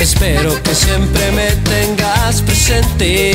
Espero que siempre me tengas presente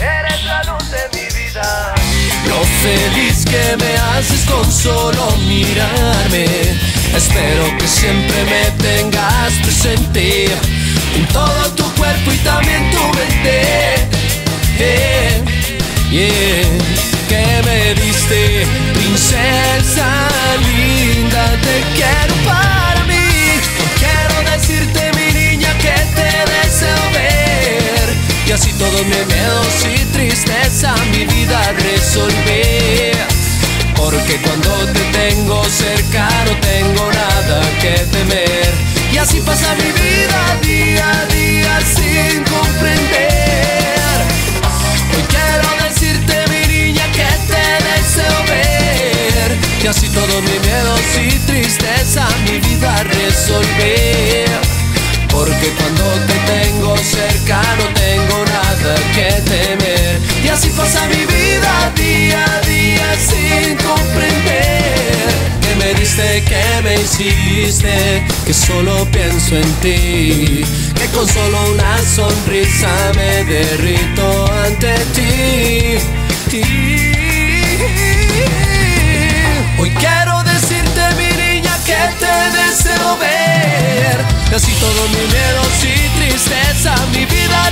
eres la luz de mi vida. Lo feliz que me haces con solo mirarme. Espero que siempre me tengas presente en todo tu cuerpo y también tu mente. Yeah, que tengo cerca no tengo nada que temer. Y así pasa mi vida día a día sin comprender. Hoy quiero decirte mi niña que te deseo ver. Y así todos mis miedos y tristeza mi vida resolver. Que me hiciste, que solo pienso en ti. Que con solo una sonrisa me derrito ante ti. Hoy quiero decirte mi niña que te deseo ver y así todo mi miedo y tristeza mi vida